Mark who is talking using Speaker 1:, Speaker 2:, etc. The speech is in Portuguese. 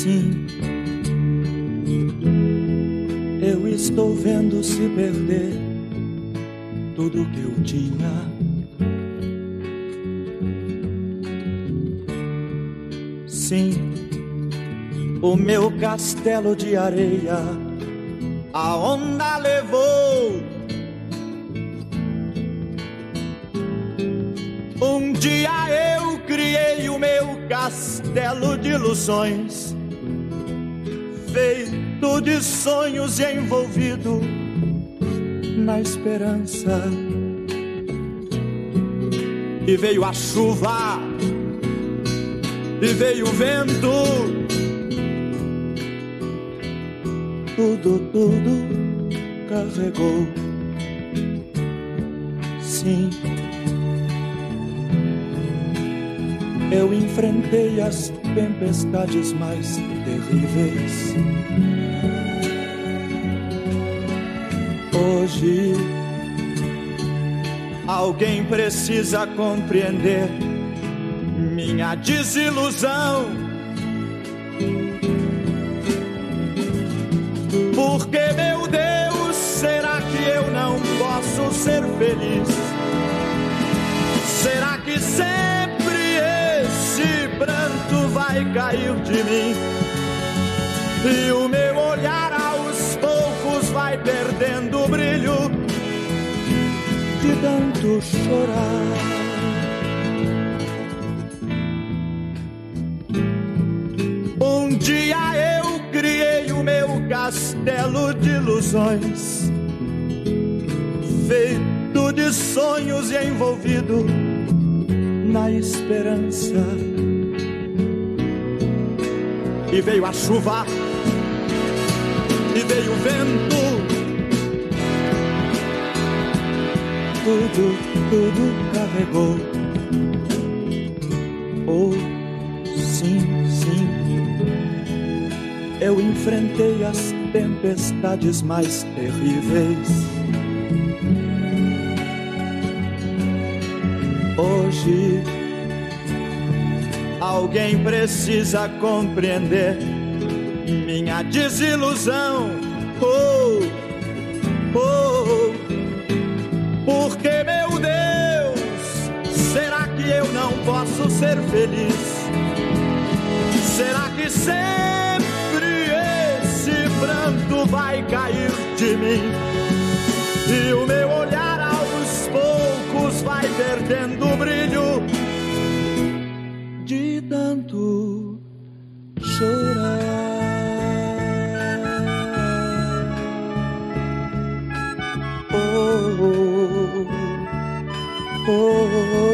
Speaker 1: assim. Eu estou vendo se perder tudo que eu tinha. Sim, o meu castelo de areia a onda levou. Um dia eu criei o meu castelo de ilusões feito de sonhos e envolvido na esperança. E veio a chuva, e veio o vento. Tudo, tudo carregou. Sim. Eu enfrentei as tempestades mais terríveis. Hoje, alguém precisa compreender minha desilusão. Porque, meu Deus, será que eu não posso ser feliz? Será que sempre vai cair de mim? E o meu olhar aos poucos vai perdendo o brilho de tanto chorar. Um dia eu criei o meu castelo de ilusões, feito de sonhos e envolvido na esperança. E veio a chuva, e veio o vento. Tudo, tudo carregou. Oh, sim, sim. Eu enfrentei as tempestades mais terríveis. Hoje, alguém precisa compreender minha desilusão. Oh, oh, porque, meu Deus, será que eu não posso ser feliz? Será que sempre esse pranto vai cair de mim? E o meu olhar aos poucos vai perdendo brilho Oh.